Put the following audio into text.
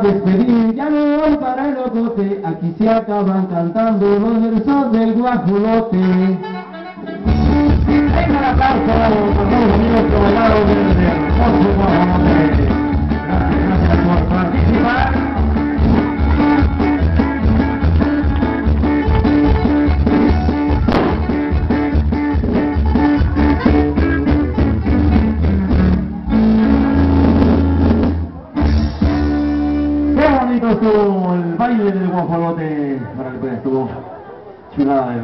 despedir, ya me voy para el ocote, aquí se acaban cantando los versos del guajolote. Estuvo el baile del guajolote para que estuvo chulada